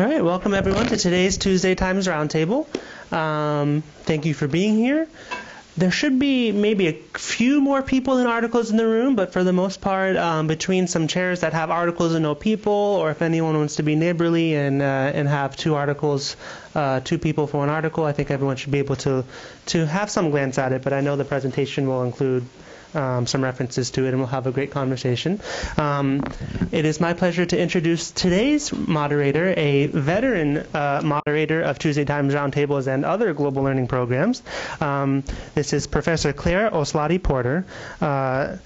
All right, welcome everyone to today's Tuesday Times Roundtable. Um, thank you for being here. There should be maybe a few more people than articles in the room, but for the most part, um, between some chairs that have articles and no people, or if anyone wants to be neighborly and uh, and have two articles, uh, two people for one article, I think everyone should be able to to have some glance at it. But I know the presentation will include um, some references to it, and we'll have a great conversation. Um, it is my pleasure to introduce today's moderator, a veteran uh, moderator of Tuesday Times Roundtables and other global learning programs. Um, this is Professor Claire Ouselati Porter. Uh,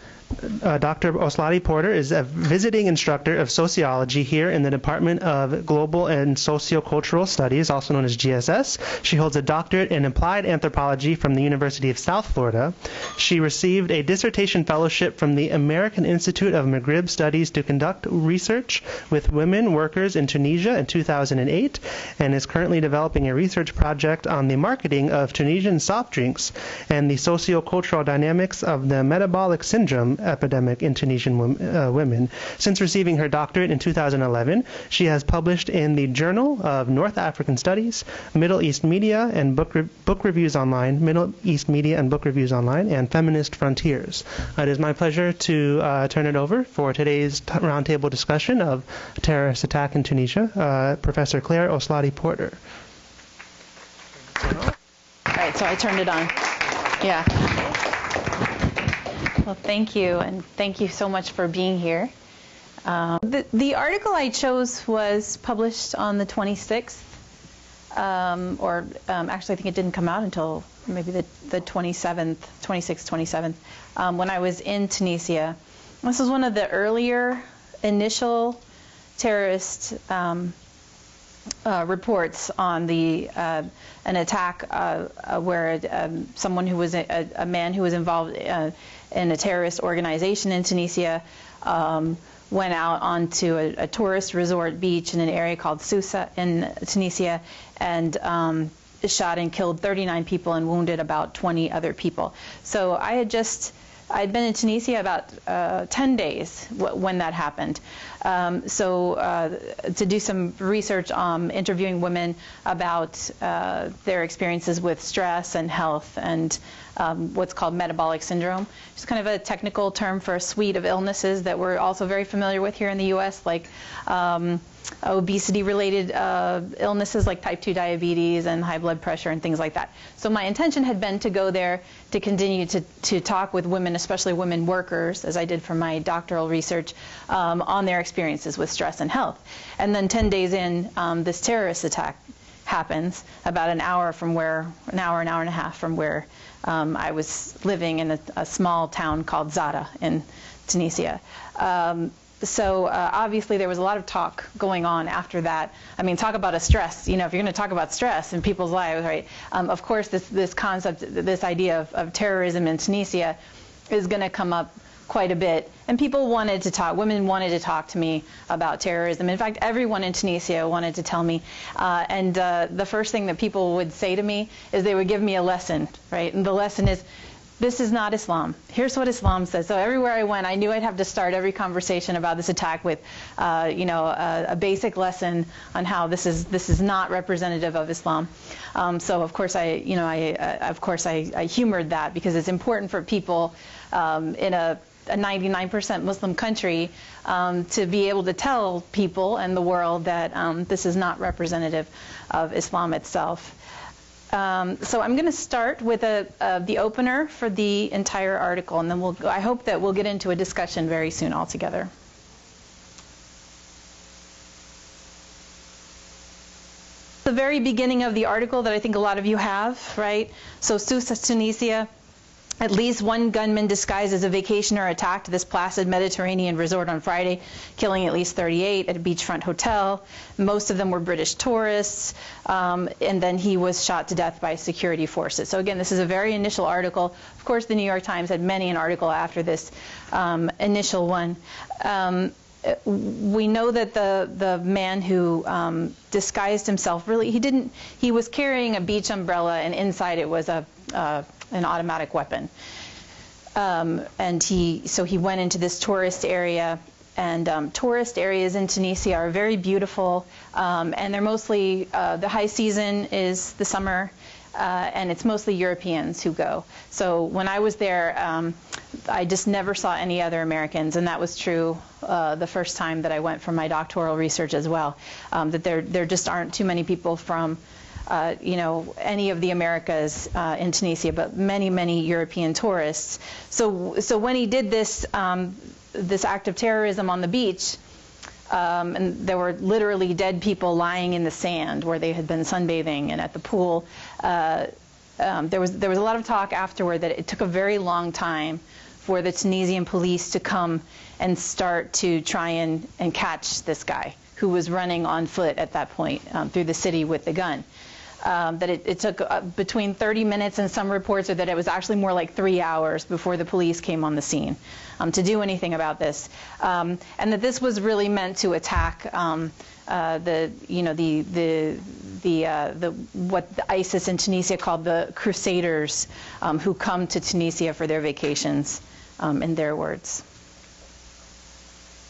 uh, Dr. Ouselati Porter is a visiting instructor of sociology here in the Department of Global and Sociocultural Studies, also known as GSS. She holds a doctorate in applied anthropology from the University of South Florida. She received a dissertation fellowship from the American Institute of Maghreb Studies to conduct research with women workers in Tunisia in 2008 and is currently developing a research project on the marketing of Tunisian soft drinks and the sociocultural dynamics of the metabolic syndrome epidemic in Tunisian uh, women. Since receiving her doctorate in 2011, she has published in the Journal of North African Studies, Middle East Media and Book, Re- Book Reviews Online, Middle East Media and Book Reviews Online, and Feminist Frontiers. It is my pleasure to uh, turn it over for today's roundtable discussion of terrorist attack in Tunisia, uh, Professor Claire Ouselati Porter. All right, so I turned it on. Yeah. Well, thank you, and thank you so much for being here. Um, the, the, article I chose was published on the 26th, um, or um, actually, I think it didn't come out until maybe the, the 27th, 26th, 27th, um, when I was in Tunisia. This was one of the earlier initial terrorist um, uh, reports on the uh, an attack uh, uh where um, someone who was a, a, man who was involved uh, in a terrorist organization in Tunisia um, went out onto a, a, tourist resort beach in an area called Sousse in Tunisia and um, shot and killed 39 people and wounded about 20 other people. So I had just I'd been in Tunisia about uh, 10 days when that happened. Um, so uh, to do some research um, interviewing women about uh, their experiences with stress and health and um, what's called metabolic syndrome. It's kind of a technical term for a suite of illnesses that we're also very familiar with here in the U.S., like um, obesity-related uh, illnesses like type 2 diabetes and high blood pressure and things like that. So my intention had been to go there to continue to, to talk with women, especially women workers, as I did for my doctoral research, um, on their experiences with stress and health. And then 10 days in, um, this terrorist attack happens about an hour from where, an hour, an hour and a half from where um, I was living in a, a, small town called Zara in Tunisia. Um, so uh, obviously there was a lot of talk going on after that. I mean, talk about a stress. You know, if you're going to talk about stress in people's lives, right? Um, of course, this this concept, this idea of, of terrorism in Tunisia, is going to come up quite a bit. And people wanted to talk, women wanted to talk to me about terrorism. In fact, everyone in Tunisia wanted to tell me. Uh, and uh, the first thing that people would say to me is they would give me a lesson, right? And the lesson is this is not Islam. Here's what Islam says. So everywhere I went, I knew I'd have to start every conversation about this attack with, uh, you know, a, a, basic lesson on how this is this is not representative of Islam. Um, so of course I, you know, I uh, of course I, I, humored that because it's important for people um, in a a 99% Muslim country um, to be able to tell people and the world that um, this is not representative of Islam itself. Um, so I'm going to start with a, uh, the opener for the entire article, and then we'll, I hope that we'll get into a discussion very soon altogether. The very beginning of the article that I think a lot of you have, right? So Sousse, Tunisia, at least one gunman disguised as a vacationer attacked this placid Mediterranean resort on Friday, killing at least 38 at a beachfront hotel. Most of them were British tourists, um, and then he was shot to death by security forces. So again, this is a very initial article. Of course, the New York Times had many an article after this um, initial one. Um, we know that the the man who um, disguised himself really he didn't he was carrying a beach umbrella and inside it was a uh, an automatic weapon. Um, and he, so he went into this tourist area and um, tourist areas in Tunisia are very beautiful, um, and they're mostly uh, the high season is the summer, uh, and it's mostly Europeans who go. So when I was there, um, I just never saw any other Americans, and that was true uh, the first time that I went for my doctoral research as well. Um, that there there just aren't too many people from uh, you know, any of the Americas uh, in Tunisia, but many, many European tourists. So, so when he did this, um, this act of terrorism on the beach, um, and there were literally dead people lying in the sand where they had been sunbathing and at the pool. Uh, um, there was there was a lot of talk afterward that it took a very long time for the Tunisian police to come and start to try and, and catch this guy who was running on foot at that point um, through the city with the gun um, that it, it took uh, between 30 minutes and some reports are that it was actually more like three hours before the police came on the scene um, to do anything about this, um, and that this was really meant to attack um, uh, the, you know, the the the, uh, the what ISIS in Tunisia called the crusaders um, who come to Tunisia for their vacations, um, in their words.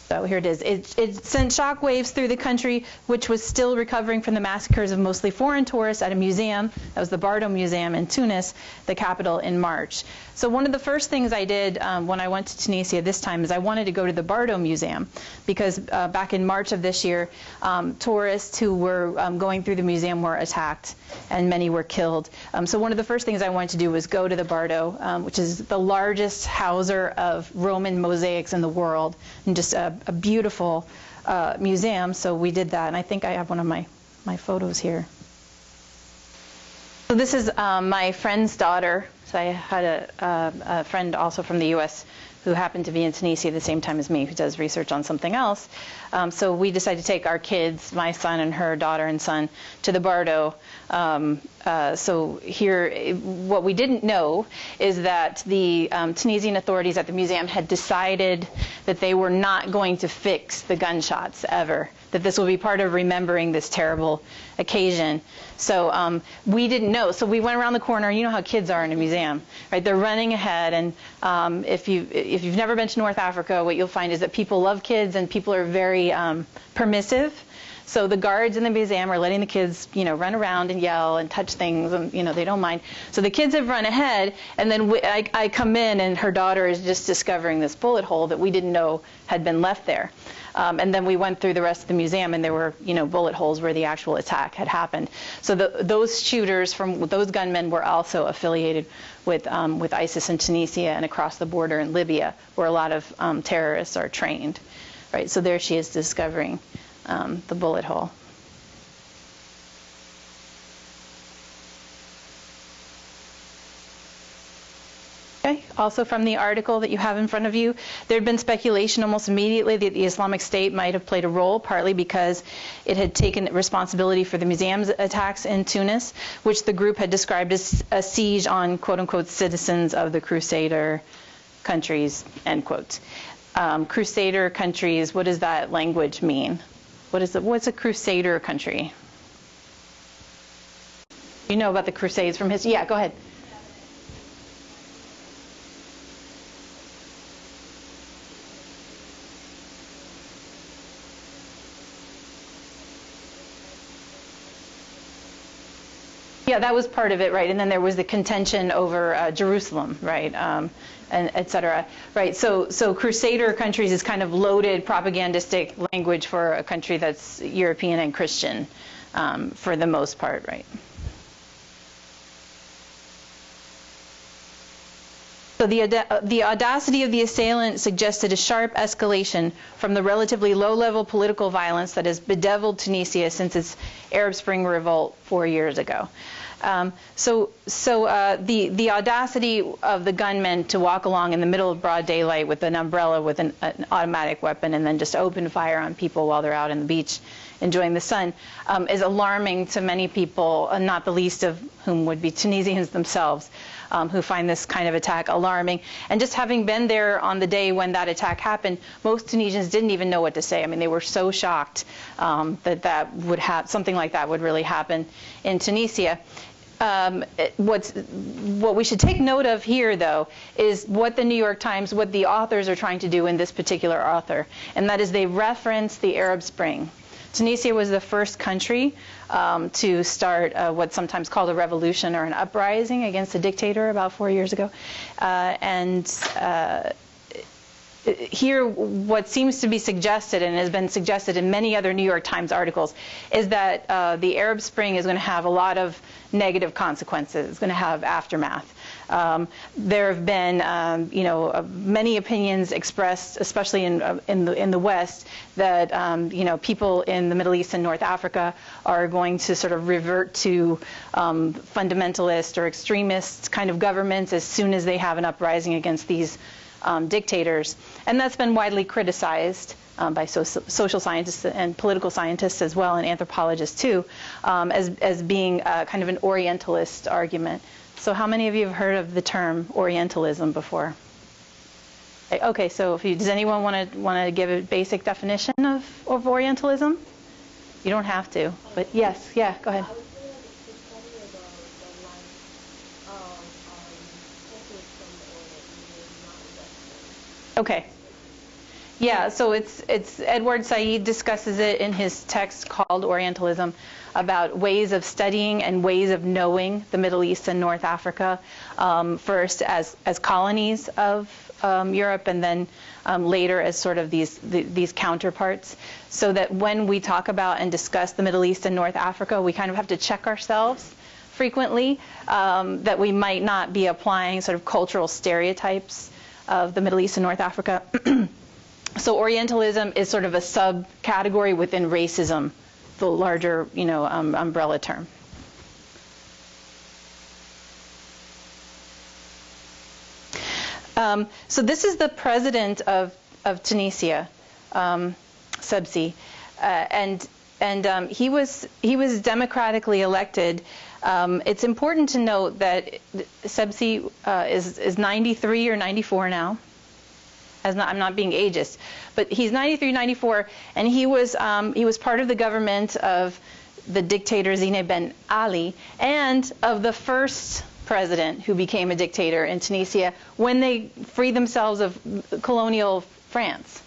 So here it is. It, it sent shockwaves through the country, which was still recovering from the massacres of mostly foreign tourists at a museum. That was the Bardo Museum in Tunis, the capital, in March. So one of the first things I did um, when I went to Tunisia this time is I wanted to go to the Bardo Museum because uh, back in March of this year, um, tourists who were um, going through the museum were attacked and many were killed. Um, so one of the first things I wanted to do was go to the Bardo, um, which is the largest houser of Roman mosaics in the world, and just a, a beautiful uh, museum. So we did that, and I think I have one of my my photos here. So this is um, my friend's daughter. So I had a, a, friend also from the U.S. who happened to be in Tunisia at the same time as me, who does research on something else. Um, so we decided to take our kids, my son and her daughter and son, to the Bardo. Um, uh, so here, what we didn't know is that the um, Tunisian authorities at the museum had decided that they were not going to fix the gunshots ever that this will be part of remembering this terrible occasion. So um, we didn't know. So we went around the corner. You know how kids are in a museum, right? They're running ahead, and um, if you if you've never been to North Africa, what you'll find is that people love kids and people are very um, permissive. So the guards in the museum are letting the kids, you know, run around and yell and touch things, and you know they don't mind. So the kids have run ahead, and then we, I, I come in, and her daughter is just discovering this bullet hole that we didn't know had been left there. Um, and then we went through the rest of the museum, and there were, you know, bullet holes where the actual attack had happened. So the, those shooters from those gunmen were also affiliated with um, with ISIS in Tunisia and across the border in Libya, where a lot of um, terrorists are trained. Right. So there she is discovering um, the bullet hole. Okay. Also from the article that you have in front of you, there had been speculation almost immediately that the Islamic State might have played a role, partly because it had taken responsibility for the museum's attacks in Tunis, which the group had described as a siege on quote unquote citizens of the Crusader countries, end quote. Um, Crusader countries, what does that language mean? What is it? What's a Crusader country? You know about the Crusades from history? Yeah, go ahead. Yeah, that was part of it, right? And then there was the contention over uh, Jerusalem, right? Um, and et cetera, right? So, so Crusader countries is kind of loaded propagandistic language for a country that's European and Christian, um, for the most part, right? So the, the audacity of the assailant suggested a sharp escalation from the relatively low-level political violence that has bedeviled Tunisia since its Arab Spring revolt four years ago. Um, so, so uh, the the audacity of the gunmen to walk along in the middle of broad daylight with an umbrella with an, an automatic weapon and then just open fire on people while they're out on the beach enjoying the sun um, is alarming to many people, uh, not the least of whom would be Tunisians themselves um, who find this kind of attack alarming. And just having been there on the day when that attack happened, most Tunisians didn't even know what to say. I mean, they were so shocked um, that that would have something like that would really happen in Tunisia. um, what we should take note of here, though, is what the New York Times, what the authors are trying to do in this particular author, and that is they reference the Arab Spring. Tunisia was the first country um, to start uh, what's sometimes called a revolution or an uprising against a dictator about four years ago, uh, and uh, here what seems to be suggested and has been suggested in many other New York Times articles is that uh, the Arab Spring is going to have a lot of negative consequences. It's going to have aftermath. Um, there have been, um, you know, uh, many opinions expressed, especially in uh, in the in the West, that um, you know people in the Middle East and North Africa are going to sort of revert to um, fundamentalist or extremist kind of governments as soon as they have an uprising against these um, dictators, and that's been widely criticized. Um, by so- social scientists and political scientists as well, and anthropologists too, um, as, as being uh, kind of an Orientalist argument. So, how many of you have heard of the term Orientalism before? Okay, so you, does anyone want to want to give a basic definition of, of Orientalism? You don't have to, but yes, yeah, go ahead. Okay. Yeah, so it's it's Edward Said discusses it in his text called Orientalism about ways of studying and ways of knowing the Middle East and North Africa, um, first as as colonies of um, Europe, and then um, later as sort of these the, these counterparts, so that when we talk about and discuss the Middle East and North Africa, we kind of have to check ourselves frequently um, that we might not be applying sort of cultural stereotypes of the Middle East and North Africa. so Orientalism is sort of a subcategory within racism, the larger, you know, um, umbrella term. Um, so this is the president of, of Tunisia, um, Sebsi, uh, and and um, he was he was democratically elected um, it's important to note that Sebsi uh, is, is 93 or 94 now. Not, I'm not being ageist, but he's 93, 94, and he was um, he was part of the government of the dictator Zine Ben Ali and of the first president who became a dictator in Tunisia when they freed themselves of colonial France.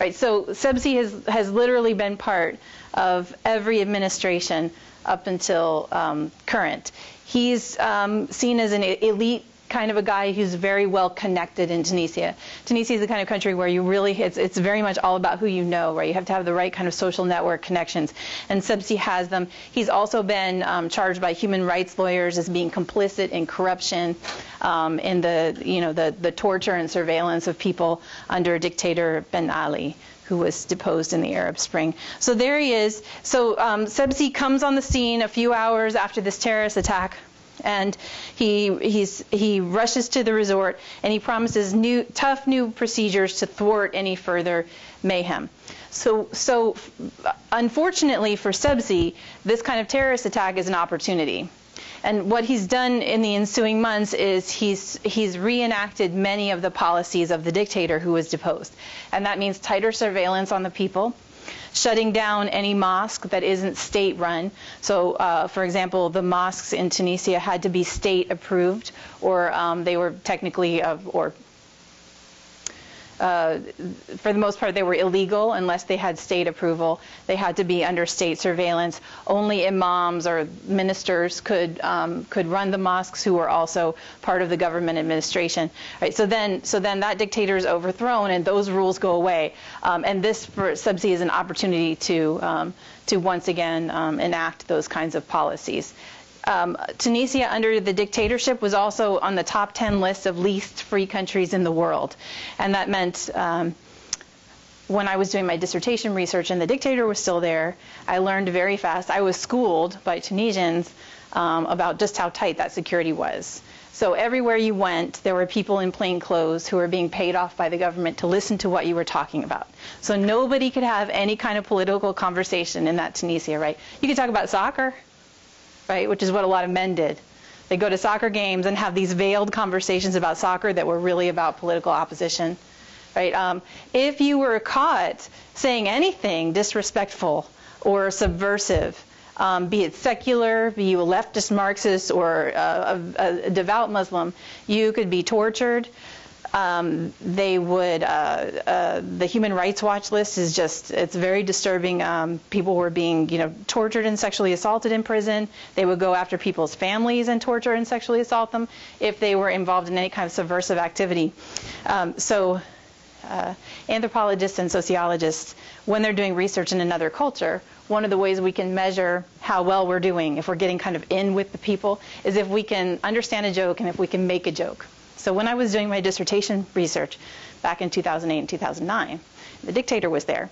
Right. So Sebsi has has literally been part of every administration up until um, current. He's um, seen as an elite kind of a guy who's very well connected in Tunisia. Tunisia is the kind of country where you really, it's, it's very much all about who you know, right? You have to have the right kind of social network connections. And Sebsi has them. He's also been um, charged by human rights lawyers as being complicit in corruption, um, in the, you know, the, the torture and surveillance of people under dictator Ben Ali who was deposed in the Arab Spring. So there he is. So um, Sebsi comes on the scene a few hours after this terrorist attack. And he he's, he rushes to the resort and he promises new tough new procedures to thwart any further mayhem. So so unfortunately for Sebsi, this kind of terrorist attack is an opportunity. And what he's done in the ensuing months is he's he's reenacted many of the policies of the dictator who was deposed, and that means tighter surveillance on the people, shutting down any mosque that isn't state run. So, uh, for example, the mosques in Tunisia had to be state approved, or um, they were technically, uh, or uh, for the most part, they were illegal unless they had state approval. They had to be under state surveillance. Only imams or ministers could um, could run the mosques who were also part of the government administration. Right. So then, so then that dictator is overthrown, and those rules go away. Um, and this for Sebsi is an opportunity to um, to once again um, enact those kinds of policies. Um, Tunisia, under the dictatorship, was also on the top 10 list of least free countries in the world. And that meant um, when I was doing my dissertation research and the dictator was still there, I learned very fast. I was schooled by Tunisians um, about just how tight that security was. So everywhere you went, there were people in plain clothes who were being paid off by the government to listen to what you were talking about. So nobody could have any kind of political conversation in that Tunisia, right? You could talk about soccer, right? Which is what a lot of men did. They go to soccer games and have these veiled conversations about soccer that were really about political opposition, right? Um, if you were caught saying anything disrespectful or subversive, um, be it secular, be you a leftist Marxist or a, a, a devout Muslim, you could be tortured. Um, they would, uh, uh, the Human Rights Watch list is just, it's very disturbing. Um, people were being, you know, tortured and sexually assaulted in prison. They would go after people's families and torture and sexually assault them if they were involved in any kind of subversive activity. Um, so uh, anthropologists and sociologists, when they're doing research in another culture, one of the ways we can measure how well we're doing, if we're getting kind of in with the people, is if we can understand a joke and if we can make a joke. So when I was doing my dissertation research back in 2008 and 2009, the dictator was there.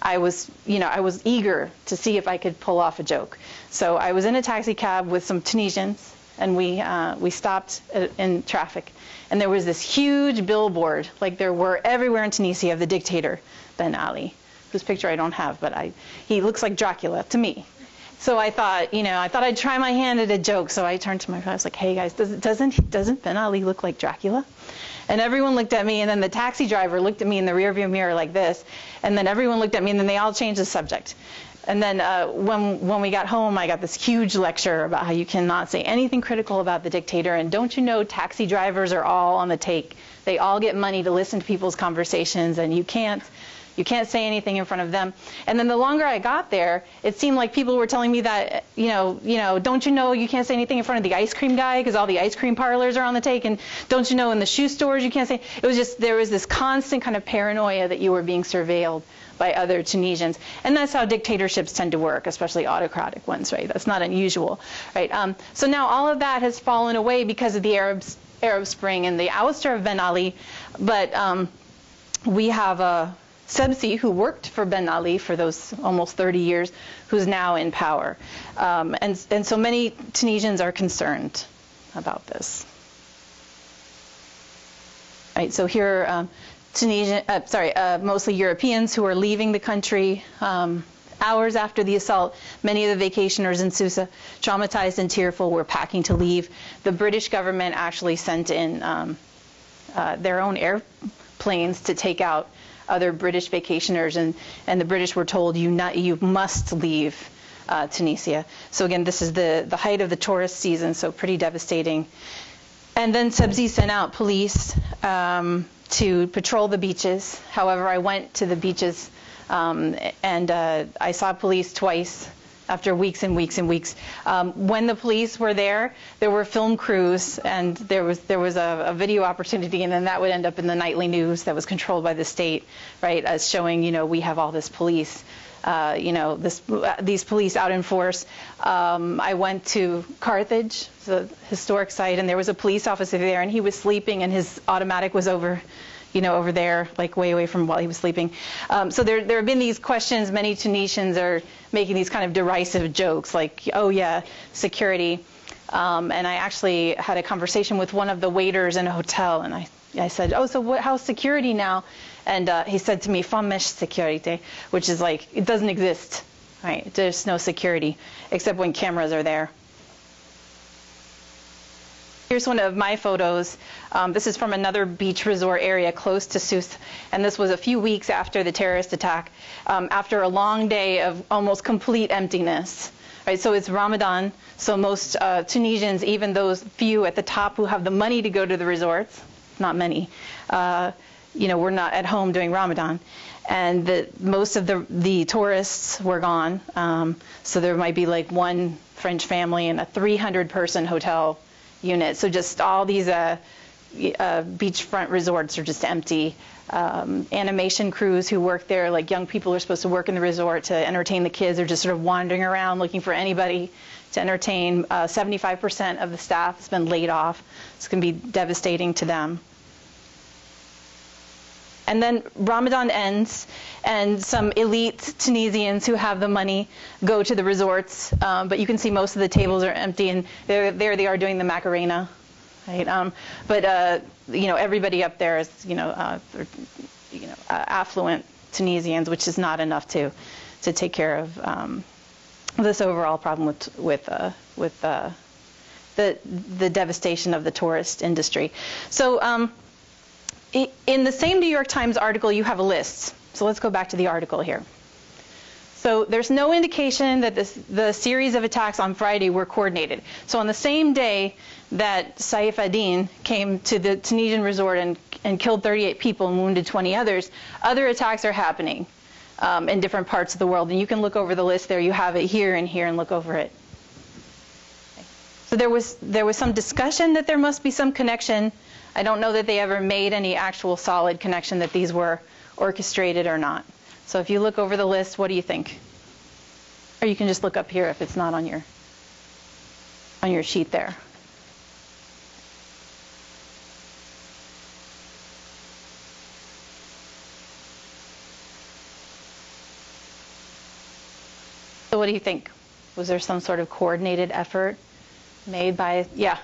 I was, you know, I was eager to see if I could pull off a joke. So I was in a taxi cab with some Tunisians, and we uh, we stopped in traffic, and there was this huge billboard, like there were everywhere in Tunisia, of the dictator Ben Ali, whose picture I don't have, but I he looks like Dracula to me. So I thought, you know, I thought I'd try my hand at a joke. So I turned to my friend. I was like, "Hey guys, does, doesn't doesn't Ben Ali look like Dracula?" And everyone looked at me, and then the taxi driver looked at me in the rearview mirror like this, and then everyone looked at me, and then they all changed the subject. And then uh, when when we got home, I got this huge lecture about how you cannot say anything critical about the dictator, and don't you know taxi drivers are all on the take. They all get money to listen to people's conversations, and you can't you can't say anything in front of them. And then the longer I got there, it seemed like people were telling me that, you know, you know, don't you know you can't say anything in front of the ice cream guy because all the ice cream parlors are on the take, and don't you know in the shoe stores you can't say. It was just there was this constant kind of paranoia that you were being surveilled by other Tunisians, and that's how dictatorships tend to work, especially autocratic ones, right? That's not unusual, right? Um, so now all of that has fallen away because of the Arabs, Arab Spring and the ouster of Ben Ali, but um, we have a Sebsi, who worked for Ben Ali for those almost 30 years, who's now in power. Um, and, and so many Tunisians are concerned about this. Right, so here, um, Tunisian, uh, sorry, uh, mostly Europeans who are leaving the country um, hours after the assault. Many of the vacationers in Sousse, traumatized and tearful, were packing to leave. The British government actually sent in um, uh, their own airplanes to take out other British vacationers, and, and the British were told you not you must leave uh, Tunisia. So again, this is the the height of the tourist season, so pretty devastating. And then Sebsi sent out police um, to patrol the beaches. However, I went to the beaches um, and uh, I saw police twice after weeks and weeks and weeks. Um, when the police were there, there were film crews, and there was there was a, a, video opportunity, and then that would end up in the nightly news that was controlled by the state, right, as showing, you know, we have all this police. Uh, you know, this, uh, these police out in force. Um, I went to Carthage, the historic site, and there was a police officer there, and he was sleeping, and his automatic was over you know, over there, like way away from while he was sleeping. Um, so there, there have been these questions. Many Tunisians are making these kind of derisive jokes, like, oh yeah, security. Um, and I actually had a conversation with one of the waiters in a hotel, and I, I said, oh, so what, how's security now? And uh, he said to me, "Famish security," which is like it doesn't exist, right? There's no security except when cameras are there. Here's one of my photos. Um, this is from another beach resort area close to Sousse, and this was a few weeks after the terrorist attack, um, after a long day of almost complete emptiness. Right, so it's Ramadan, so most uh, Tunisians, even those few at the top who have the money to go to the resorts, not many, uh, you know, we're not at home doing Ramadan. And the, most of the, the tourists were gone. Um, so there might be like one French family in a 300 person hotel unit. So just all these uh, uh, beachfront resorts are just empty. Um, animation crews who work there, like young people are supposed to work in the resort to entertain the kids, are just sort of wandering around looking for anybody to entertain. Uh, 75% of the staff has been laid off. It's going to be devastating to them. And then Ramadan ends, and some elite Tunisians who have the money go to the resorts. Um, but you can see most of the tables are empty, and there, there they are doing the Macarena. Right? Um, but uh, you know, everybody up there is you know, uh, you know, uh, affluent Tunisians, which is not enough to to take care of um, this overall problem with with uh, with uh, the the devastation of the tourist industry. So. In the same New York Times article, you have a list. So let's go back to the article here. So there's no indication that this, the series of attacks on Friday were coordinated. So on the same day that Saif ad-Din came to the Tunisian resort and, and killed 38 people and wounded 20 others, other attacks are happening um, in different parts of the world. And you can look over the list there. You have it here and here and look over it. So there was there was some discussion that there must be some connection. I don't know that they ever made any actual solid connection that these were orchestrated or not. So if you look over the list, what do you think? Or you can just look up here if it's not on your on your sheet there. So what do you think? Was there some sort of coordinated effort made by yeah?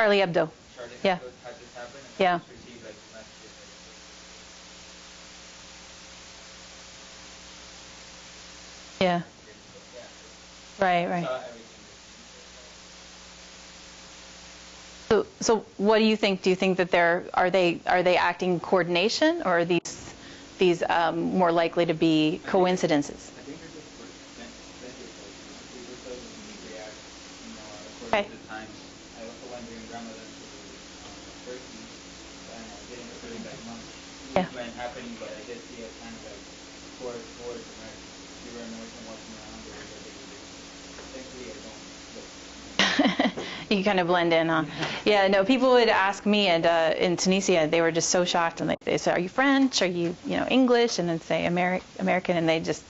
Charlie Hebdo. Charlie Yeah. Hebdo happen Yeah. like Yeah. Right, right. So, so what do you think? Do you think that they're are they are they acting coordination, or are these these um, more likely to be coincidences? I think they're just meant people so we react, you know, according Okay. to the times. I also went during Ramadan to um, Turkey and I didn't really that much Yeah. movement happening, but I did see a kind of like towards towards America. We were American walking around, there was a big Thankfully, I don't look. You kind of blend in, huh? Yeah, no. People would ask me, and uh, in Tunisia, they were just so shocked, and they, say, "Are you French? Are you, you know, English?" And then say Ameri- American, and they just,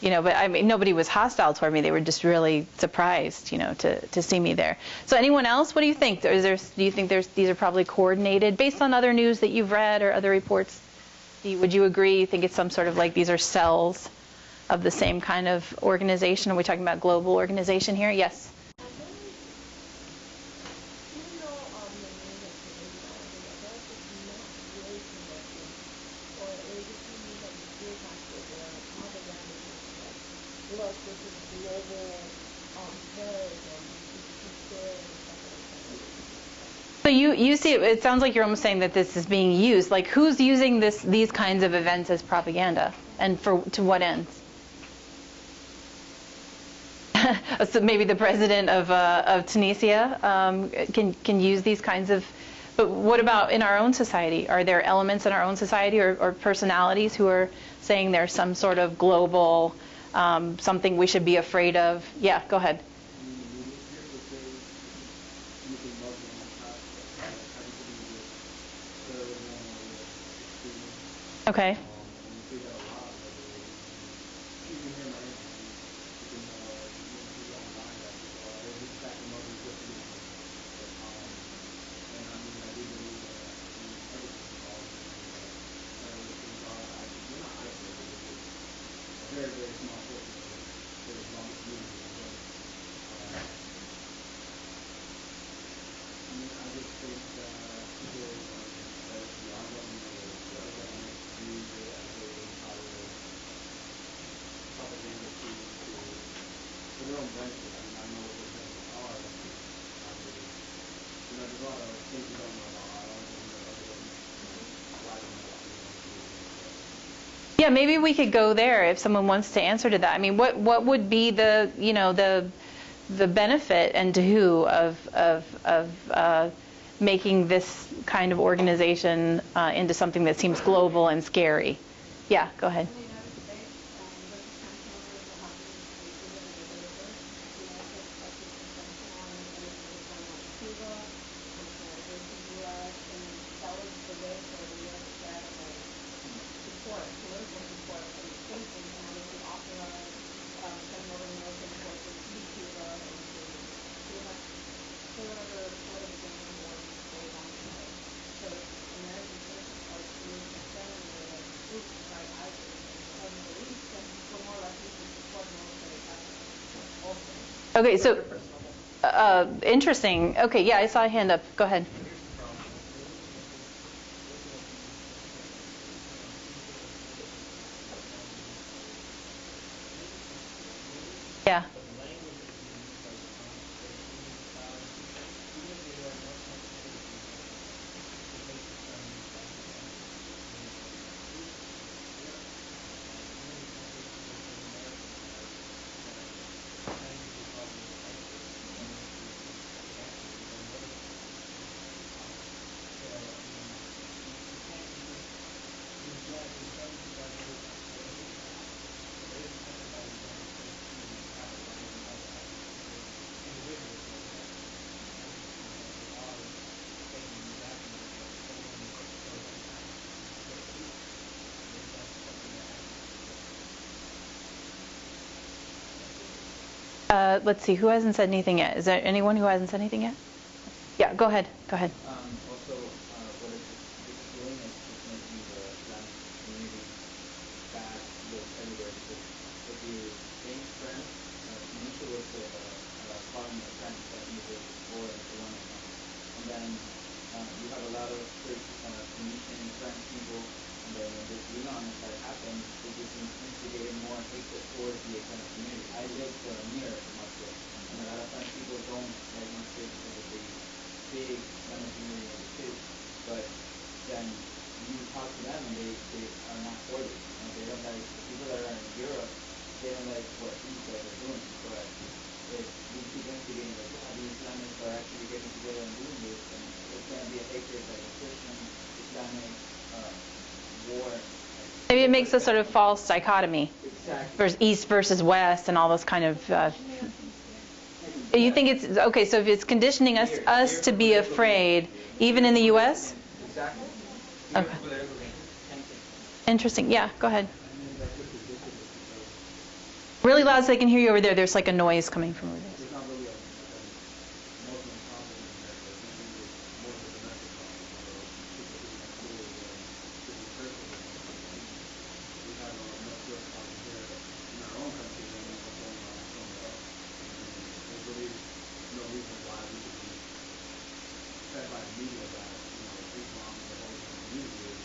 you know. But I mean, nobody was hostile toward me. They were just really surprised, you know, to to see me there. So, anyone else? What do you think? Is there? Do you think there's these are probably coordinated based on other news that you've read or other reports? You, would you agree? You think it's some sort of like these are cells of the same kind of organization? Are we talking about global organization here? Yes. Even though um, the name is Canadian, I think that is not really connected, or it would just mean that you did have to, or propaganda like, look, this is global um, terrorism, this is conspiracy, and stuff like that. So you, you see, it, sounds like you're almost saying that this is being used. Like, who's using this, these kinds of events as propaganda, and for to what ends? so maybe the president of uh, of Tunisia um, can can use these kinds of. But what about in our own society? Are there elements in our own society or, or personalities who are saying there's some sort of global um, something we should be afraid of? Yeah, go ahead. Okay. Very, very small portion of it for as long as we were I mean, I just think that people, um, that the our government or the other governments use it as a power propaganda tool to, for their own benefit. I mean, I know what those benefits are. but not really. You know, there's a lot of things we don't know about our own government, other governments. Why don't know what we want to do. Yeah, maybe we could go there if someone wants to answer to that. I mean, what what would be the you know the the benefit and to who of of of uh, making this kind of organization uh, into something that seems global and scary? Yeah, go ahead. Okay, so uh, interesting. Okay, yeah, I saw a hand up. Go ahead. Yeah. But the language is used by the conversation style, even if they are more sensitive to the basic terms like that, yeah. And even in countries such as American like that language is probably ISIS, and then it's the actually the military. So I mean, you, you can't because there's yeah, there's certain people I know that they hate that. So there isn't everybody going to have a right and have individuals like that. They are taking these actions that are stolen for their actions to get food. If that's something that Uh, let's see, who hasn't said anything yet? Is there anyone who hasn't said anything yet? Yeah, go ahead. Go ahaid. Um, also, uh, what is this is doing is just making the Islamic community bad look everywhere because if you think France, uh, Tunisia was the uh, colony of France that uses war and Islamic and then uh, you have a lot of uh, Tunisian French people, and then when this Iran attack happened, it just instigated more hatred towards the Islamic community. I lived uh, near Masjid, and a lot of French people don't like Masjid because of the big Islamic community in the city. But then you talk to them and they, they are not for this. And they don't like the people that are in Europe, they don't like what these guys are doing. But if we keep instigating like, yeah, the Islamics are actually getting together and doing this, and it's going to be a hatred like a Christian, Islamic uh, war. Like, Maybe it makes a sort of false dichotomy. Exactly. Versus East versus West and all those kind of. Uh, you think it's okay? So if it's conditioning us us to be afraid, even in the U.S. Exactly. Okay. Interesting. Yeah. Go ahead. Really loud so they can hear you over there. There's like a noise coming from over there. It's not really a, a Muslim problem in America. It's usually more of a domestic problem. So people being at school and different persons. We have a much worse problem here in our own country than what's going on somewhere else. And there's really no reason why we should be fed by the media that, you know, Islam and the whole community is just,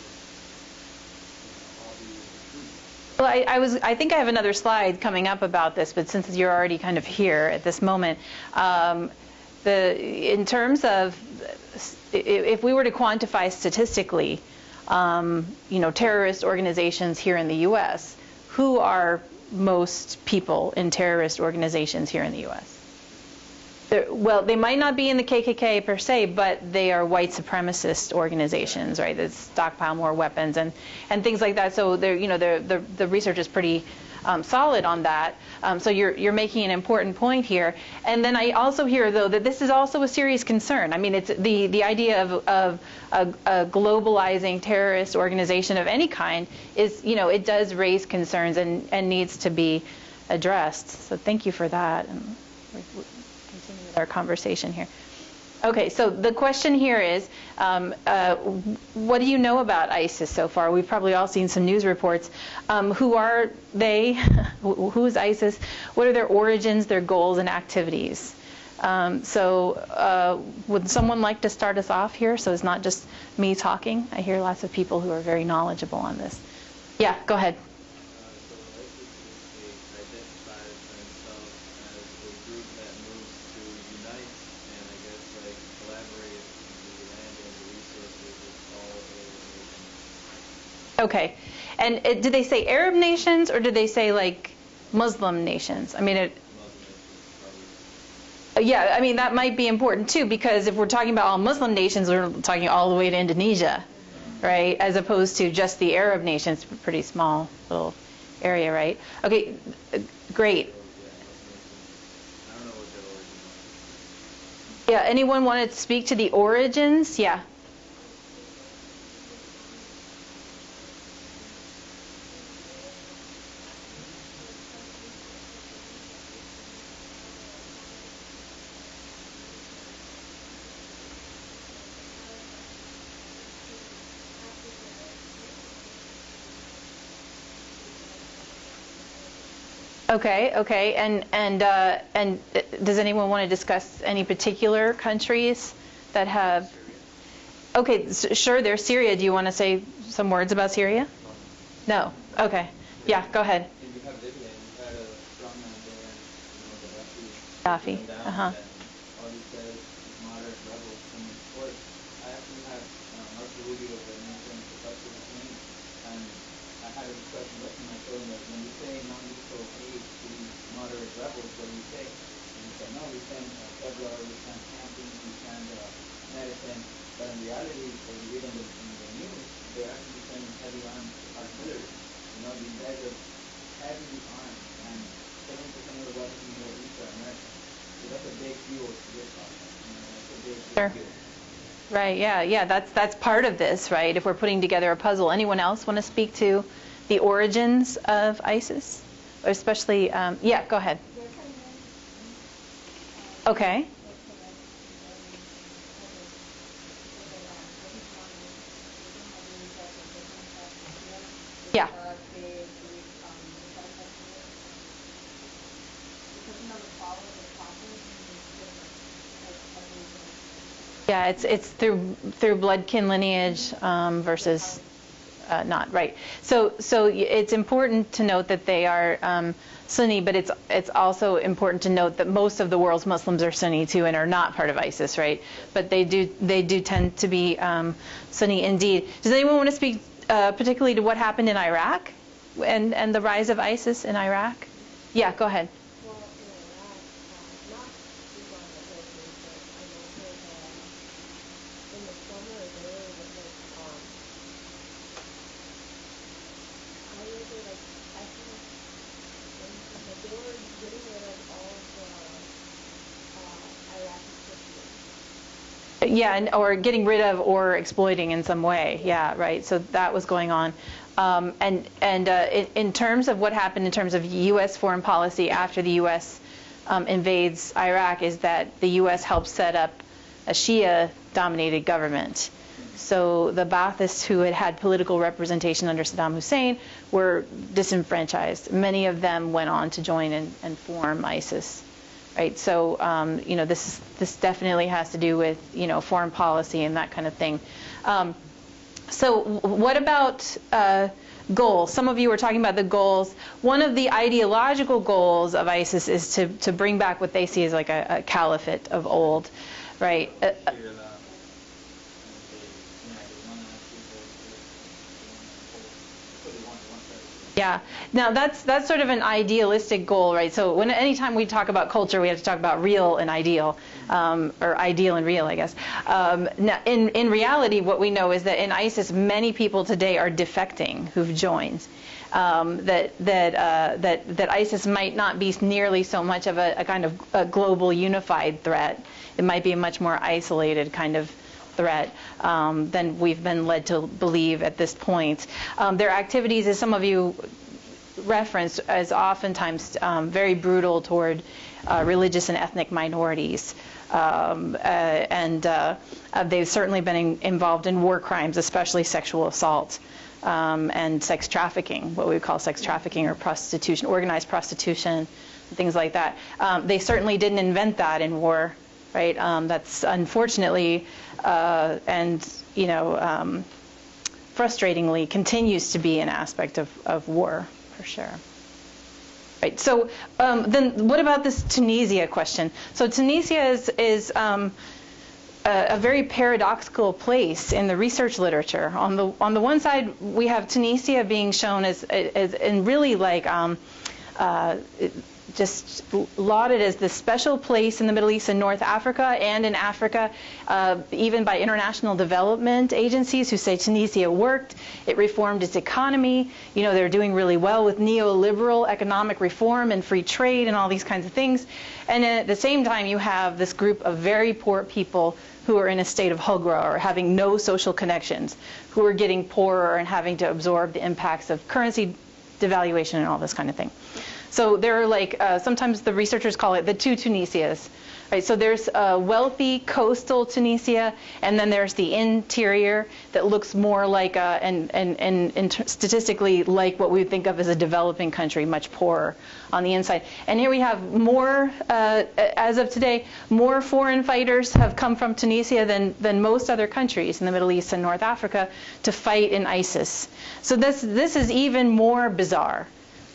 you know, all these extremes. Well, I, was. I think I have another slide coming up about this, but since you're already kind of here at this moment, um, the in terms of if we were to quantify statistically, um, you know, terrorist organizations here in the U.S., who are most people in terrorist organizations here in the U.S.? Well, they might not be in the KKK per se, but they are white supremacist organizations, right? That stockpile more weapons and, and things like that. So they're, you know, they're, the the research is pretty um, solid on that. Um, so you're you're making an important point here. And then I also hear though that this is also a serious concern. I mean, it's the the idea of of a, a globalizing terrorist organization of any kind is, you know, it does raise concerns and and needs to be addressed. So thank you for that. And we're- we're continue our conversation here. Okay, so the question here is, um, uh, what do you know about ISIS so far? We've probably all seen some news reports. Um, who are they? Who who is ISIS? What are their origins, their goals, and activities? Um, so, uh, would someone like to start us off here? So it's not just me talking. I hear lots of people who are very knowledgeable on this. Yeah, go ahead. so ISIS is identifies themselves as a group that moves to unite and I guess like collaborate the land and the resources of all Arab nations. Okay. And uh, did they say Arab nations or did they say like Muslim nations? I mean, it, uh, yeah, I mean, that might be important too because if we're talking about all Muslim nations, we're talking all the way to Indonesia, right? As opposed to just the Arab nations, pretty small little area, right? Okay, great. Yeah, anyone want to speak to the origins? Yeah. Okay, okay. And and uh, and uh, does anyone want to discuss any particular countries that have? Okay, sure. There's Syria. Do you want to say some words about Syria? No. Okay. Yeah. Go ahead. And you have Libya, and you had a strong man there, and Gaddafi, them down, uh-huh. that all these guys, these moderate rebels come in force. I actually had uh, Marco Rubio, the American professor with me, and I had a discussion with him. I told him that when you say non-lethal aid to these moderate rebels, what do you say? And he said, no, we send uh, Kevlar, we camping, we send uh, medicine. But in reality, when you read in the, in the news, they're actually sending heavy armed artillery. You know, these guys are heavily armed, and 70% of the weapons in the Middle East are American. So that's a big deal to this process. You know, that's a big, big Sure. deal. Right, yeah, yeah, that's that's part of this, right? If we're putting together a puzzle. Anyone else want to speak to the origins of ISIS? Or especially, um, yeah, go ahead. Okay. Yeah, it's it's through through blood kin lineage um, versus uh, not right. So so it's important to note that they are um, Sunni, but it's it's also important to note that most of the world's Muslims are Sunni too and are not part of ISIS, right? But they do they do tend to be um, Sunni indeed. Does anyone want to speak uh, particularly to what happened in Iraq and and the rise of ISIS in Iraq? Yeah, go ahead. Well, in Iraq, uh, not super on the Philippines, but I know that uh, in the summer there was like, um, how do you say, like, ethnic cleansing, like they were getting rid of all of the uh, Iraqi Christians. Yeah, or getting rid of or exploiting in some way. Yeah, right. So that was going on. Um, and and uh, in, in terms of what happened in terms of U.S. foreign policy after the U.S. Um, invades Iraq, is that the U.S. helped set up a Shia-dominated government. So the Baathists who had had political representation under Saddam Hussein were disenfranchised. Many of them went on to join and, and form ISIS right? So um, you know this this definitely has to do with you know foreign policy and that kind of thing. Um, so what about uh, goals? Some of you were talking about the goals. One of the ideological goals of ISIS is to to bring back what they see as like a, a caliphate of old, right? Uh, uh, Figure it out. And they, you know, they want to actually go to, they want to hold, that's what they want, they want to Yeah. Now that's that's sort of an idealistic goal, right? So when anytime we talk about culture, we have to talk about real and ideal, um, or ideal and real, I guess. Um, now, in in reality, what we know is that in ISIS, many people today are defecting who've joined. Um, that that uh, that that ISIS might not be nearly so much of a, a kind of a global unified threat. It might be a much more isolated kind of threat um, than we've been led to believe at this point. Um, their activities, as some of you referenced, is oftentimes um, very brutal toward uh, religious and ethnic minorities. Um, uh, and uh, uh, they've certainly been in, involved in war crimes, especially sexual assault um, and sex trafficking, what we call sex trafficking or prostitution, organized prostitution, things like that. Um, they certainly didn't invent that in war, right? Um, that's unfortunately uh, and you know um, frustratingly continues to be an aspect of, of war for sure. Right. So um, then, what about this Tunisia question? So Tunisia is is um, a, a very paradoxical place in the research literature. On the on the one side, we have Tunisia being shown as as and really like um, uh, just lauded as the special place in the Middle East and North Africa and in Africa, uh, even by international development agencies who say Tunisia worked, it reformed its economy. You know, they're doing really well with neoliberal economic reform and free trade and all these kinds of things. And at the same time, you have this group of very poor people who are in a state of hugra or having no social connections, who are getting poorer and having to absorb the impacts of currency devaluation and all this kind of thing. So there are like uh, sometimes the researchers call it the two Tunisias. Right, so there's uh, wealthy coastal Tunisia, and then there's the interior that looks more like a, and, and, and, and statistically like what we would think of as a developing country, much poorer on the inside. And here we have more, uh, as of today, more foreign fighters have come from Tunisia than, than most other countries in the Middle East and North Africa to fight in ISIS. So this, this is even more bizarre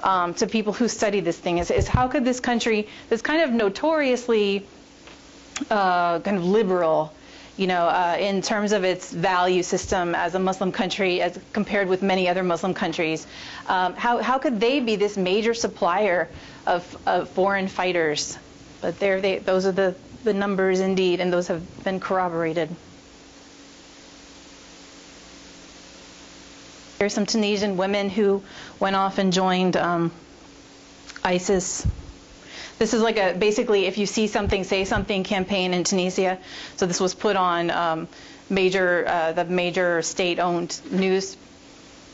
um, to people who study this thing is, is how could this country, this kind of notoriously uh, kind of liberal, you know, uh, in terms of its value system as a Muslim country, as compared with many other Muslim countries, um, how, how could they be this major supplier of, of foreign fighters? But there, they, those are the, the numbers indeed, and those have been corroborated. Here's some Tunisian women who went off and joined um, ISIS. This is like a basically, if you see something, say something campaign in Tunisia. So this was put on um, major, uh, the major state-owned news.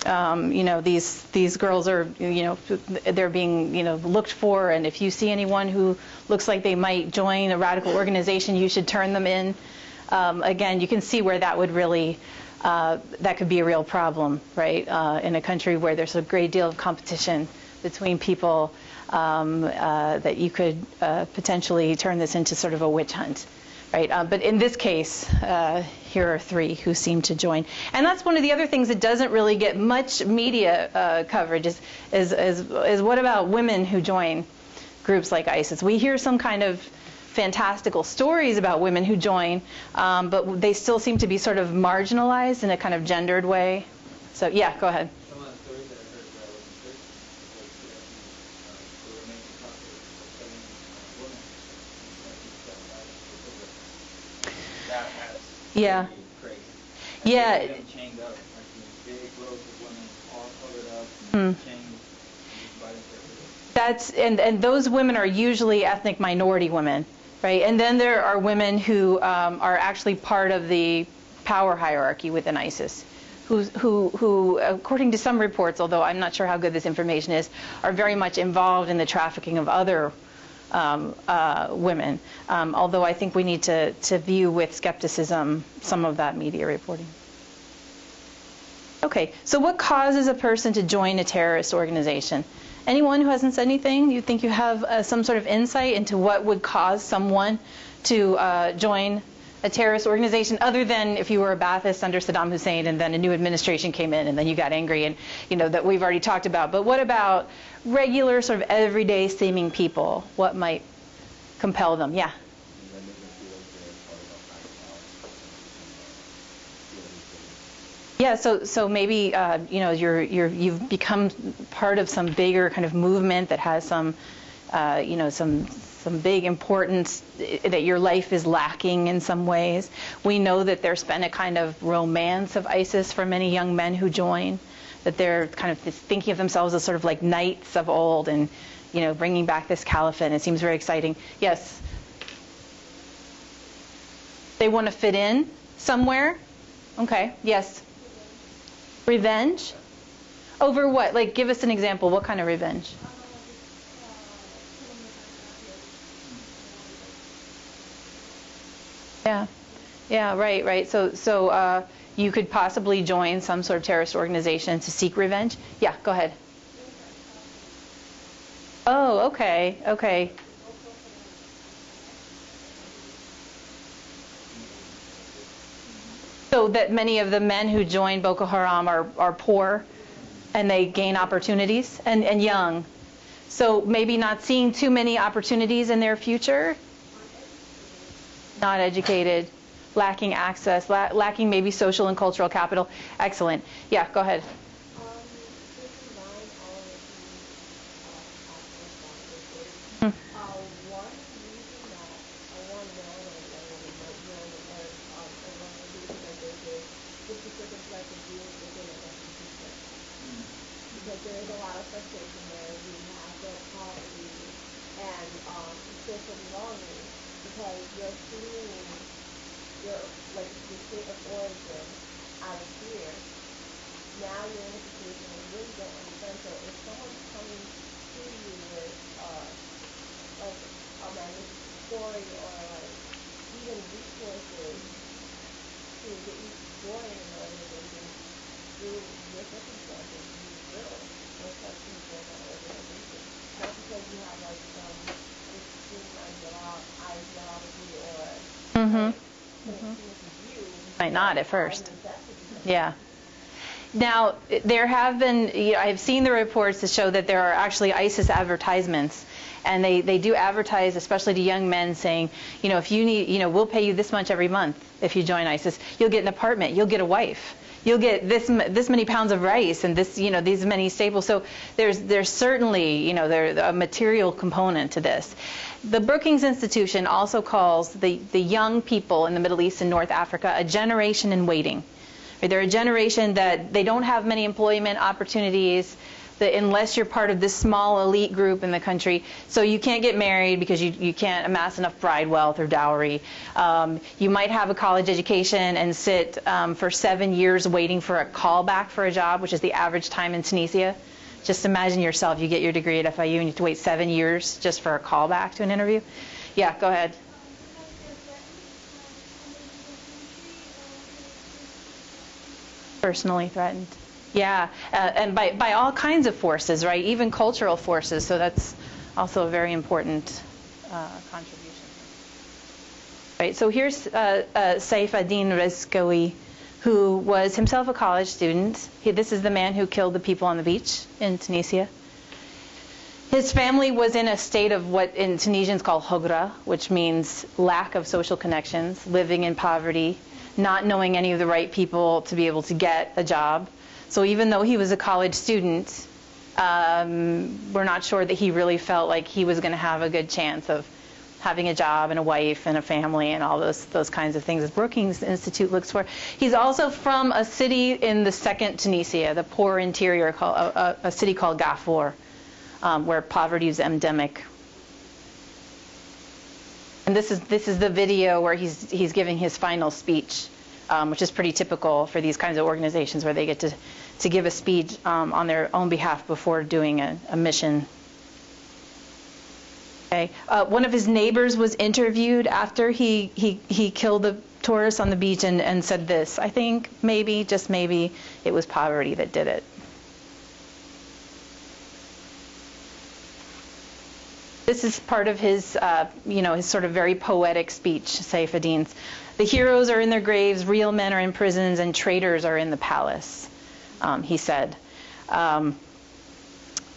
Um, you know, these these girls are, you know, they're being, you know, looked for, and if you see anyone who looks like they might join a radical organization, you should turn them in. Um, again, you can see where that would really uh, that could be a real problem, right? Uh, in a country where there's a great deal of competition between people, um, uh, that you could uh, potentially turn this into sort of a witch hunt, right? But in this case, here are three who seem to join, and that's one of the other things that doesn't really get much media coverage. Is, is is is what about women who join groups like ISIS? We hear some kind of fantastical stories about women who join, um, but they still seem to be sort of marginalized in a kind of gendered way. So yeah, go ahead. Yeah. Yeah. Hmm. That's and and those women are usually ethnic minority women, right? And then there are women who um, are actually part of the power hierarchy within ISIS, who who who, according to some reports, although I'm not sure how good this information is, are very much involved in the trafficking of other. Um, uh, women, um, although I think we need to, to view with skepticism some of that media reporting. Okay, so what causes a person to join a terrorist organization? Anyone who hasn't said anything, you think you have uh, some sort of insight into what would cause someone to uh, join a terrorist organization, other than if you were a Ba'athist under Saddam Hussein and then a new administration came in and then you got angry and you know that we've already talked about. But what about regular, sort of everyday seeming people? What might compel them? Yeah. Yeah, so so maybe uh, you know you're you're you've become part of some bigger kind of movement that has some uh, you know some some big importance that your life is lacking in some ways. We know that there's been a kind of romance of ISIS for many young men who join, that they're kind of thinking of themselves as sort of like knights of old and you know bringing back this caliphate. It seems very exciting. Yes. They want to fit in somewhere. Okay. Yes. Revenge? Over what? Like, give us an example. What kind of revenge? Yeah. Yeah, right, right. So, so uh, you could possibly join some sort of terrorist organization to seek revenge? Yeah, go ahead. Oh, okay, okay. That many of the men who join Boko Haram are, are poor and they gain opportunities and, and young. So maybe not seeing too many opportunities in their future. Not educated, lacking access, la- lacking maybe social and cultural capital. Excellent. Yeah, go ahead. Um, uh, one reason that a one man or a young woman might join or um, or one reason that they did is because of like the views within a institution. Because there is a lot of frustration there. We have the poverty and um, social belonging because you're fleeing your like your state of origin out of fear. Now you're in a situation where you really don't understand. So if someone's coming to you with uh, like a magnificent story or like even resources to get you to join an organization through your circumstances, you will most likely join that organization. Not because you have like some extreme ideolo- ideology or Mm-hmm. like, mm-hmm. view. Might not at first. Yeah. Now, there have been, you know, I've seen the reports that show that there are actually ISIS advertisements. And they, they do advertise, especially to young men, saying, you know, if you need, you know, we'll pay you this much every month if you join ISIS. You'll get an apartment. You'll get a wife. You'll get this this many pounds of rice and this, you know, these many staples. So there's there's certainly, you know, there's a material component to this. The Brookings Institution also calls the, the young people in the Middle East and North Africa a generation in waiting. They're a generation that they don't have many employment opportunities that unless you're part of this small elite group in the country, so you can't get married because you, you can't amass enough bride wealth or dowry. Um, you might have a college education and sit um, for seven years waiting for a callback for a job, which is the average time in Tunisia. Just imagine yourself, you get your degree at FIU and you have to wait seven years just for a callback to an interview. Yeah, go ahead. Personally threatened. Yeah, uh, and by, by all kinds of forces, right? Even cultural forces. So that's also a very important uh, contribution. Right. So here's uh, uh, Saif ad-Din who was himself a college student. He, this is the man who killed the people on the beach in Tunisia. His family was in a state of what in Tunisians call hogra, which means lack of social connections, living in poverty, not knowing any of the right people to be able to get a job. So even though he was a college student, um, we're not sure that he really felt like he was going to have a good chance of having a job and a wife and a family and all those those kinds of things as Brookings Institute looks for. He's also from a city in the second Tunisia, the poor interior, called, a, a, city called Gafour, um, where poverty is endemic. And this is this is the video where he's he's giving his final speech, um, which is pretty typical for these kinds of organizations where they get to to give a speech um, on their own behalf before doing a, a mission. Okay. Uh, one of his neighbors was interviewed after he, he, he killed the tourists on the beach and, and said this I think maybe, just maybe, it was poverty that did it. This is part of his, uh, you know, his sort of very poetic speech, Saif ad-Din's. The heroes are in their graves, real men are in prisons, and traitors are in the palace, um, he said. Um,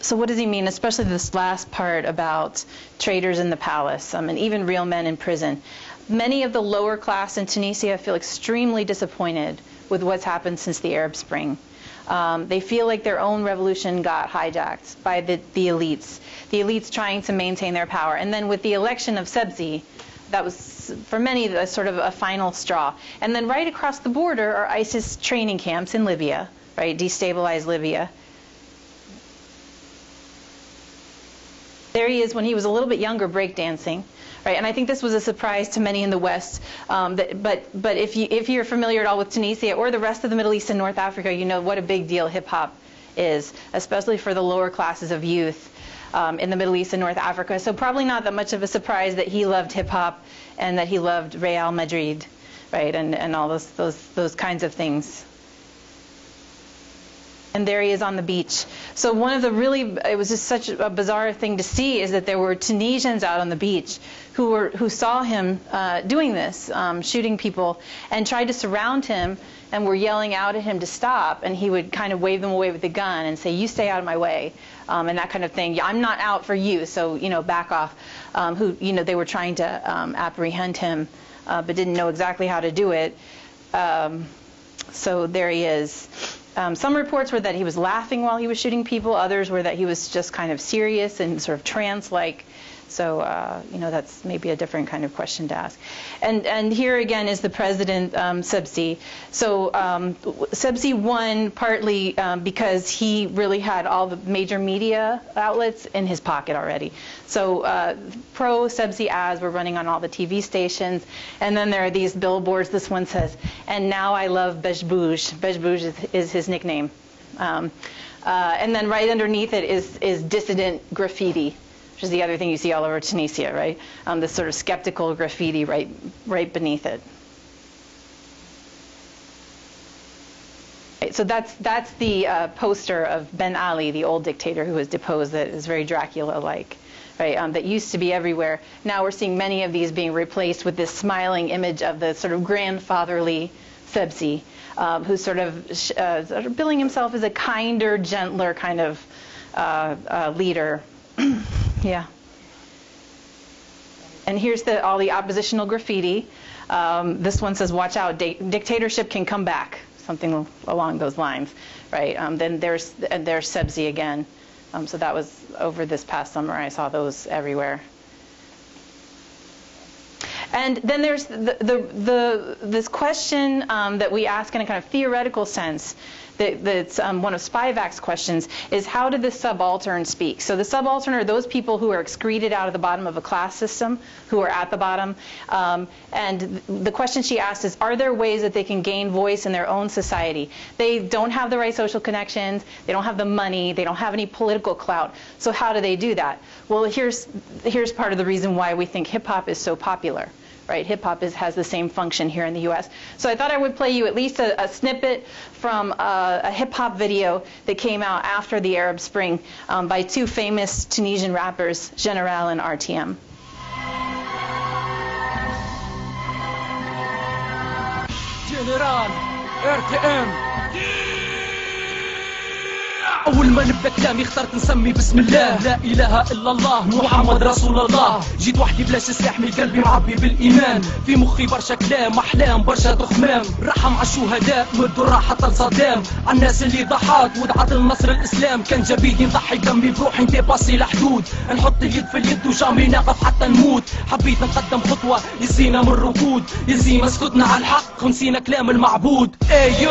so what does he mean, especially this last part about traitors in the palace um, and even real men in prison? Many of the lower class in Tunisia feel extremely disappointed with what's happened since the Arab Spring. Um, they feel like their own revolution got hijacked by the, the elites, the elites trying to maintain their power. And then with the election of Sebsi, that was for many the sort of a final straw. And then right across the border are ISIS training camps in Libya, right, destabilized Libya. There he is when he was a little bit younger breakdancing. Right, and I think this was a surprise to many in the West. Um, that, but but if you if you're familiar at all with Tunisia or the rest of the Middle East and North Africa, you know what a big deal hip hop is, especially for the lower classes of youth um, in the Middle East and North Africa. So probably not that much of a surprise that he loved hip hop and that he loved Real Madrid, right, and and all those those those kinds of things and there he is on the beach. So one of the really, it was just such a bizarre thing to see is that there were Tunisians out on the beach who were who saw him uh, doing this, um, shooting people, and tried to surround him and were yelling out at him to stop, and he would kind of wave them away with the gun and say, "You stay out of my way," um, and that kind of thing. I'm not out for you, so you know, back off. Um, who you know they were trying to um, apprehend him, uh, but didn't know exactly how to do it. Um, so there he is. Um, some reports were that he was laughing while he was shooting people. Others were that he was just kind of serious and sort of trance-like. So, uh, you know, that's maybe a different kind of question to ask. And, and here again is the president, um, Sebsi. So um, Sebsi won partly um, because he really had all the major media outlets in his pocket already. So uh, pro Sebsi ads were running on all the TV stations. And then there are these billboards. This one says, and now I love Bejbouj. Bejbouj is, is his nickname. Um, uh, and then right underneath it is, is dissident graffiti which is the other thing you see all over Tunisia, right? Um, this sort of skeptical graffiti right, right beneath it. So that's that's the uh, poster of Ben Ali, the old dictator who was deposed, that is very Dracula-like. Right, um, that used to be everywhere. Now we're seeing many of these being replaced with this smiling image of the sort of grandfatherly Sebsi, um, who's sort of, uh, sort of billing himself as a kinder, gentler kind of uh, uh, leader. yeah. And here's the, all the oppositional graffiti. Um, this one says, "Watch out, di- dictatorship can come back." Something along those lines, right? Um, then there's and there's Sebsi again. Um, so that was over this past summer. I saw those everywhere. And then there's the, the, the, this question um, that we ask in a kind of theoretical sense that, that's um, one of Spivak's questions is how did the subaltern speak? So the subaltern are those people who are excreted out of the bottom of a class system, who are at the bottom. Um, and the question she asked is, are there ways that they can gain voice in their own society? They don't have the right social connections, they don't have the money, they don't have any political clout. So how do they do that? Well, here's, here's part of the reason why we think hip hop is so popular right? Hip hop is, has the same function here in the U.S. So I thought I would play you at least a, a snippet from a, a hip hop video that came out after the Arab Spring um, by two famous Tunisian rappers, General and RTM. General, RTM. أول ما نبدأ كلامي اخترت نسمي بسم الله. لا إله إلا الله محمد رسول الله. جيت وحدي بلاش سلاح قلبي معبي بالإيمان. في مخي برشا كلام أحلام برشا تخمام. رحم على الشهداء مدوا الراحه لصدام الناس اللي ضحات ودعت النصر الإسلام. كان جبيدي نضحي دمي بروحي نتباسي الحدود نحط اليد في اليد وجامي نقف حتى نموت. حبيت نقدم خطوة يزينا من الركود. يزي مسكتنا على الحق ونسينا كلام المعبود. ايو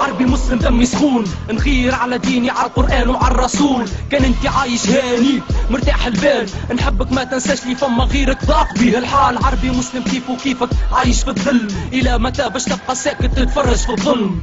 عربي مسلم دمي سخون. نغير على ديني على القرآن وعلى الرسول. كان انت عايش هاني مرتاح البال. نحبك ما تنساش لي فما غيرك ضاق بيه. الحال عربي مسلم كيف وكيفك؟ عايش في الظل إلى متى باش تبقى ساكت؟ تتفرج في الظلم.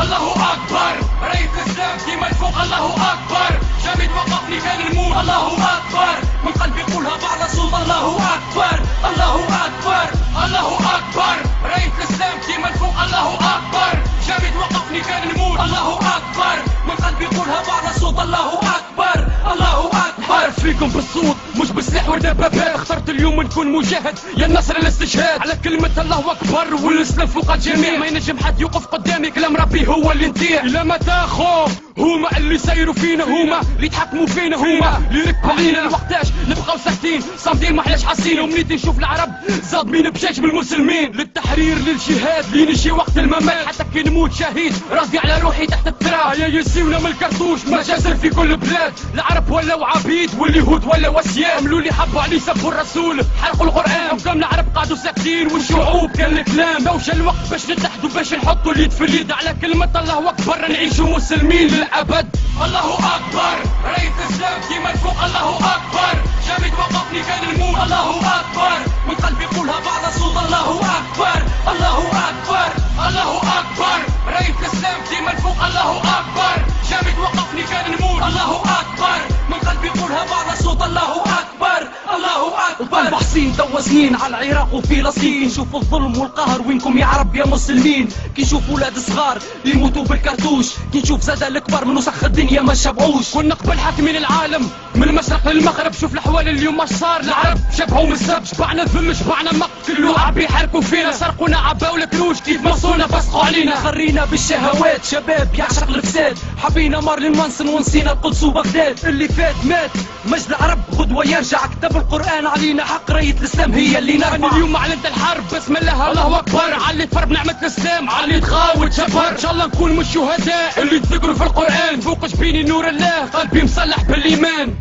الله اكبر راية الاسلام ديما الفوق الله اكبر جامد وقفني كان الموت الله اكبر من قلبي يقولها بعد صوت الله اكبر الله اكبر الله اكبر راية الاسلام ديما الفوق الله اكبر جامد وقفني كان الموت الله اكبر من قلبي يقولها بعد صوت الله اكبر الله اكبر عارف فيكم بالصوت مش بالسلاح والدبابات اخترت اليوم نكون مجاهد يا النصر الاستشهاد. على كلمة الله أكبر والإسلام فوق الجميع. ما ينجم حد يوقف قدامي كلام ربي هو اللي نطيع إلى متى خوف؟ هما اللي سيروا فينا هما اللي يتحكموا فينا هما اللي يركبوا علينا. الوقتاش نبقاو ساكتين صامدين ما حلاش حاسين. ومنيت نشوف العرب صادمين بجيش من المسلمين. للتحرير للجهاد لين يجي وقت الممات. حتى كي نموت شهيد راسي على روحي تحت التراب. يا يسيونا من الكرتوش مجازر في كل بلاد. العرب ولاو عبيد واليهود ولاو اسياد عملوا اللي حبوا عليه سبوا الرسول. حرقوا القرآن. وكم العرب قعدوا ساكتين والشعوب كان الكلام. جا الوقت باش نتحدوا باش نحطوا اليد في اليد. على كلمة الله أكبر نعيشوا مسلمين للأبد. الله اكبر راية الاسلام ديما فوق الله اكبر جامد وقفني كان الموت الله اكبر من قلبي يقولها بعد صوت الله اكبر الله اكبر الله اكبر راية الاسلام ديما فوق الله اكبر جامد وقفني كان الموت الله اكبر من قلبي يقولها بعد صوت الله اكبر الله القلب حصين توا سنين على العراق وفلسطين نشوف الظلم والقهر وينكم يا عرب يا مسلمين كي نشوف ولاد صغار يموتوا بالكرتوش كي نشوف زاد الكبار من وسخ الدنيا ما شبعوش كنا قبل حاكمين العالم. من المشرق للمغرب شوف الأحوال اليوم اش صار العرب. شبعوا من السب شبعنا ذل شبعنا مقتل. وعب يحاربوا فينا. سرقونا عباو الكروش كيف مصونا فسقوا علينا خرينا بالشهوات. شباب يعشق الفساد. حبينا مارلين مانسون ونسينا القدس وبغداد. اللي فات مات. مجد العرب غدوة يرجع. كتب القرآن علينا. حق راية الإسلام هي اللي نرفع. اليوم أعلنت الحرب. بسم الله الله أكبر. علي تفر بنعمة الإسلام. علي تخاوت شفر إن شاء الله نكون من الشهداء اللي تذكروا في القرآن. فوق جبيني نور الله قلبي مصلح بالإيمان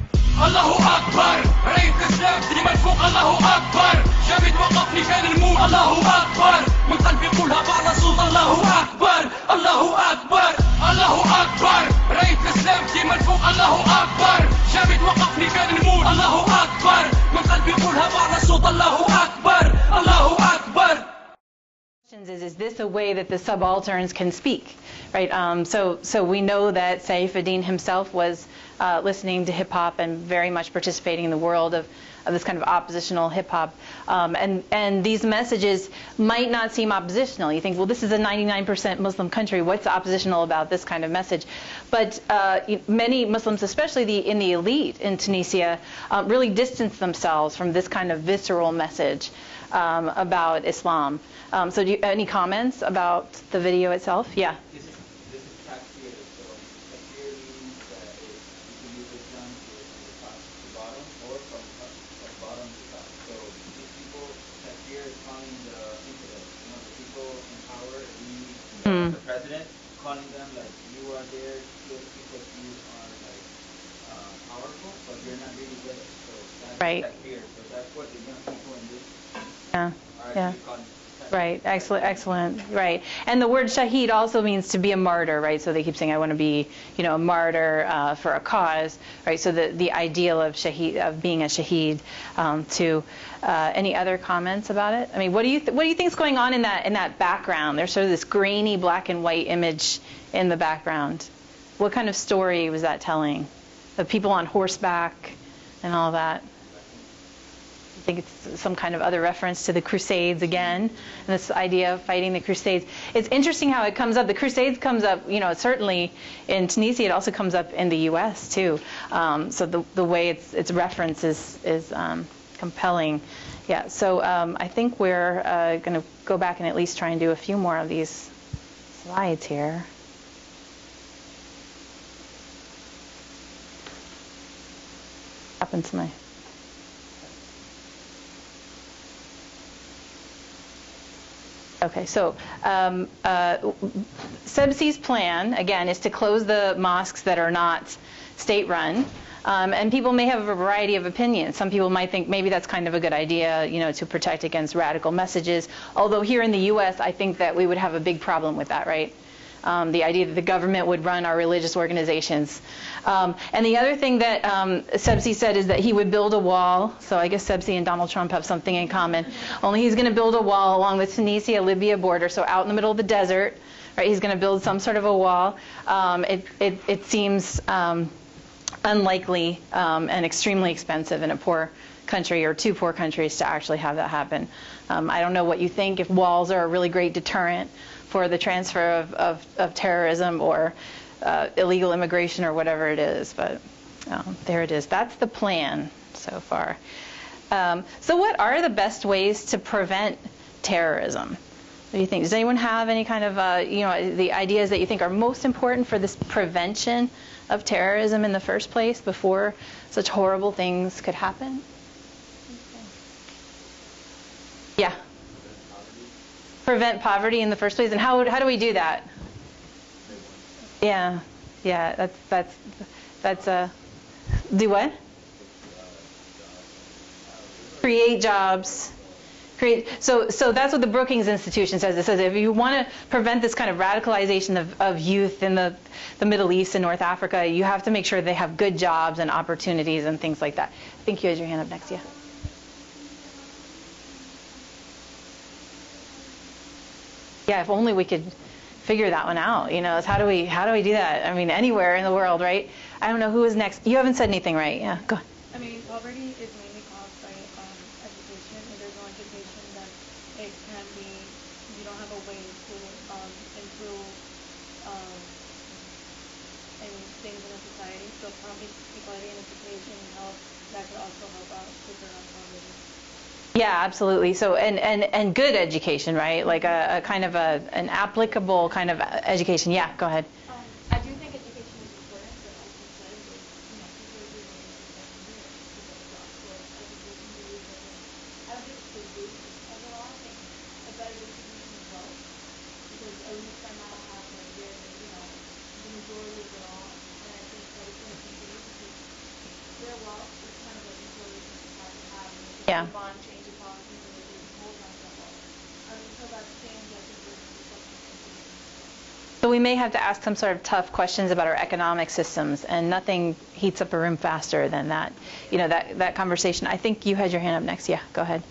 الله أكبر راية الإسلام ديما فوق الله أكبر جامد وقفني كان الموت الله أكبر من قلبي يقولها بعد صوت الله أكبر الله أكبر الله أكبر راية الإسلام ديما فوق الله أكبر جامد وقفني كان الموت الله أكبر من قلبي يقولها بعد صوت الله أكبر الله questions is, is this a way that the subalterns can speak, right? Um, so, so we know that Saifuddin himself was uh, listening to hip hop and very much participating in the world of, of this kind of oppositional hip hop. Um, and, and these messages might not seem oppositional. You think, well, this is a 99% Muslim country. What's oppositional about this kind of message? But uh, many Muslims, especially the, in the elite in Tunisia, uh, really distance themselves from this kind of visceral message um, about Islam. Um, so, do you, any comments about the video itself? Yeah. This is this is takfir. So takfir means that it, you use Islam to from top to bottom or from top, from bottom to top. So these people, takfir is calling the infidels, you know, the people in power, lead, the, the president, calling them like you are there just because you are like uh, powerful, but you're not really with us. So that's Right. takfir. So that's what Yeah. Yeah. actually calling. takfir. Right, excellent, excellent, right. And the word shaheed also means to be a martyr, right? So they keep saying, I want to be, you know, a martyr uh, for a cause, right? So the, the ideal of shaheed, of being a shaheed, um, to uh, any other comments about it? I mean, what do you th- what do you think is going on in that in that background? There's sort of this grainy black and white image in the background. What kind of story was that telling? The people on horseback and all that. I think it's some kind of other reference to the Crusades again, and this idea of fighting the Crusades. It's interesting how it comes up. The Crusades comes up, you know, certainly in Tunisia. It also comes up in the U.S. too. Um, so the the way it's it's referenced is is um, compelling. Yeah. So um, I think we're uh, going to go back and at least try and do a few more of these slides here. Happened to my. Okay, so um, uh, Sebsi's plan, again, is to close the mosques that are not state-run. Um, and people may have a variety of opinions. Some people might think maybe that's kind of a good idea, you know, to protect against radical messages. Although here in the U.S., I think that we would have a big problem with that, right? Um, the idea that the government would run our religious organizations. Um, and the other thing that um, Sebsi said is that he would build a wall. So I guess Sebsi and Donald Trump have something in common. Only he's going to build a wall along the Tunisia-Libya border, so out in the middle of the desert. Right? He's going to build some sort of a wall. Um, it, it, it seems um, unlikely um, and extremely expensive in a poor country or two poor countries to actually have that happen. Um, I don't know what you think if walls are a really great deterrent for the transfer of, of, of terrorism or uh, illegal immigration or whatever it is, but um, there it is. That's the plan so far. Um, so, what are the best ways to prevent terrorism? What do you think? Does anyone have any kind of, uh, you know, the ideas that you think are most important for this prevention of terrorism in the first place before such horrible things could happen? Yeah. Prevent poverty in the first place, and how how do we do that? Yeah, yeah, that's that's that's a do what? Create jobs. Create, so, so that's what the Brookings Institution says. It says if you want to prevent this kind of radicalization of, of youth in the, the Middle East and North Africa, you have to make sure they have good jobs and opportunities and things like that. I think you had your hand up next, yeah. Yeah, if only we could figure that one out. You know, is how do we how do we do that? I mean, anywhere in the world, right? I don't know who is next. You haven't said anything, right? Yeah, go. I mean, poverty is mainly caused by um, education. If there's no education, then it can be you don't have a way to um, improve um, and things in a society. So probably equality and education and health that could also help out to prevent poverty. Yeah, absolutely. So, and, and, and good education, right? Like a, a kind of a, an applicable kind of education. Yeah, go ahead. Um, I do think education is important, but as you said, there's, you know, people who don't necessarily need it to get jobs. So education really doesn't, I don't think it's the root of it all. I think a better distribution of wealth, because at least I now have an idea that, you know, the majority of it all, and I think that it's going to continue because their wealth is kind of like majority of society have, and if Yeah. they move on, change the policies, and they can hold on to that wealth. Um, until that change, I think we're going to be suffering. So we may have to ask some sort of tough questions about our economic systems, and nothing heats up a room faster than that. You know, that, that conversation. I think you had your hand up next. Yeah, go ahead.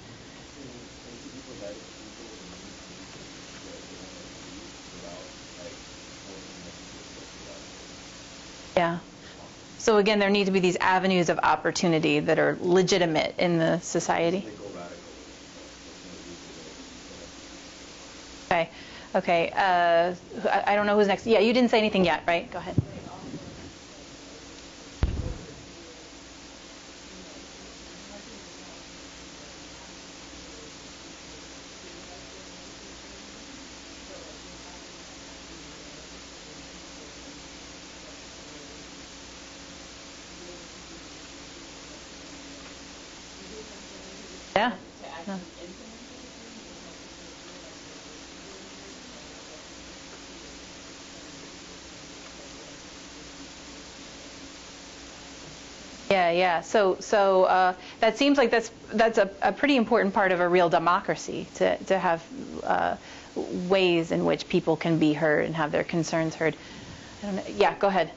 Yeah. So again, there need to be these avenues of opportunity that are legitimate in the society. Okay. Uh, I I don't know who's next. Yeah, you didn't say anything yet, right? Go ahead. Yeah. So, so uh, that seems like that's that's a, a pretty important part of a real democracy to to have uh, ways in which people can be heard and have their concerns heard. Yeah, go ahead.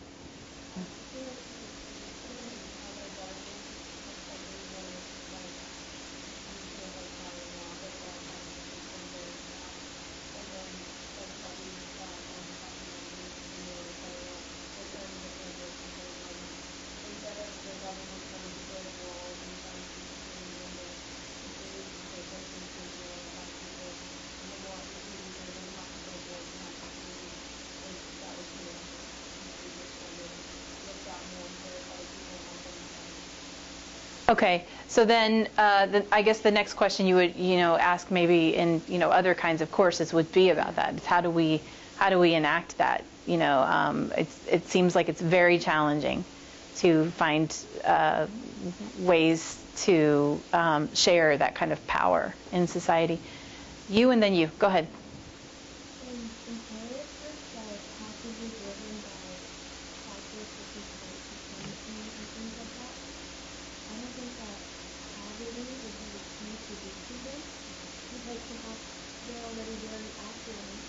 Okay, so then uh, the, I guess the next question you would you know ask maybe in you know other kinds of courses would be about that. It's how do we how do we enact that? You know, um, it seems like it's very challenging to find uh, ways to um, share that kind of power in society. You and then you. Go ahead. In, in private groups that are passively driven by factors such as white supremacy and things like that, I don't think that poverty would be the key to reaching them because perhaps they're already very affluent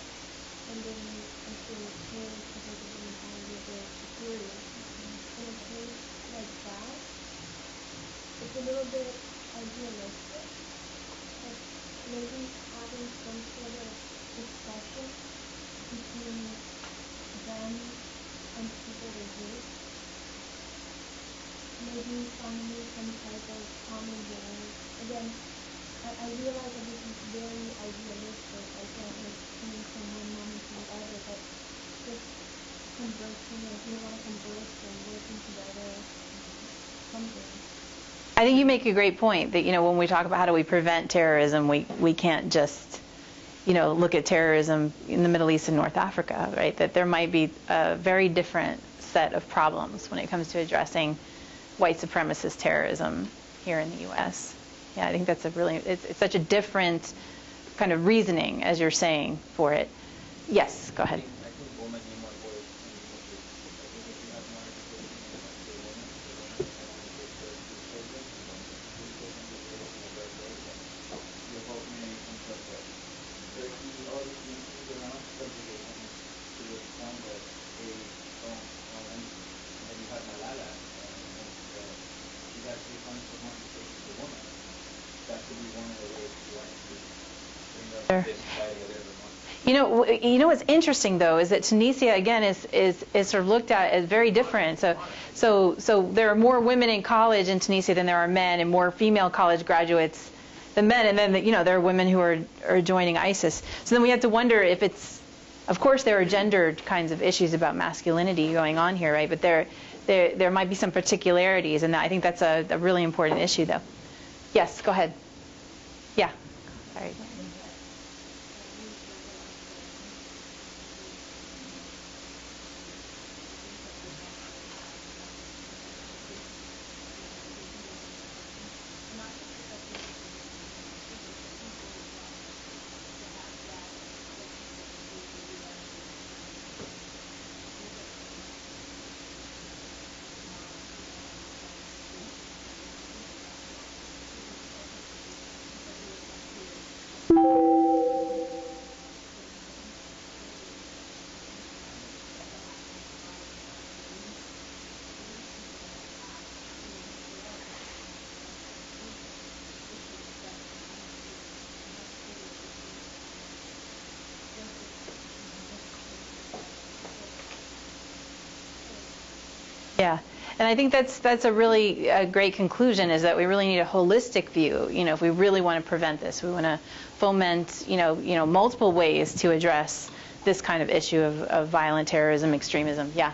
and they need extra care because of the mentality of their superiors. In a case like that, it's a little bit idealistic, but maybe having some sort of discussion between them and people they hate maybe finding some type of common ground. Again, I, I realize that this is very idealistic. I can't like change from one moment to the other, but just conversing, or if you want to converse and working together, something. I think you make a great point that you know when we talk about how do we prevent terrorism, we we can't just you know look at terrorism in the Middle East and North Africa, right? That there might be a very different set of problems when it comes to addressing white supremacist terrorism here in the U.S. Yeah, I think that's a really it's, it's such a different kind of reasoning as you're saying for it. Yes, go ahead. I think, I think women need more voice in the country. I think if you have more education when it comes to women, the women that want to take care of these children, these children will be able to have their voice and your whole community can put that. There can be all these communities around subjugating to the point that they don't want anything. And then you have Malala, uh, and uh, she's actually fighting for emancipation for women. That could be one of the ways to actually bring up Sure. this society a little bit more. You know, what's interesting though is that Tunisia again is is is sort of looked at as very different. So so so there are more women in college in Tunisia than there are men, and more female college graduates than men. And then you know there are women who are are joining ISIS. So then we have to wonder if it's, of course, there are gendered kinds of issues about masculinity going on here, right? But there there there might be some particularities, and I think that's a, a really important issue though. Yes, go ahead. Yeah. Sorry. Yeah, and I think that's that's a really uh, great conclusion is that we really need a holistic view. You know, if we really want to prevent this, we want to foment you know you know multiple ways to address this kind of issue of, of violent terrorism, extremism. Yeah.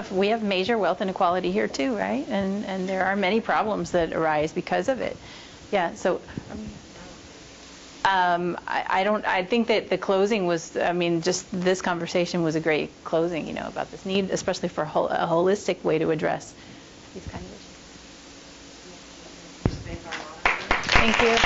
Have- We have major wealth inequality here too, right? And, and there are many problems that arise because of it. Yeah, so, um, I, I don't, I think that the closing was, I mean, just this conversation was a great closing, you know, about this need, especially for a a holistic way to address these kind of issues. Thank you.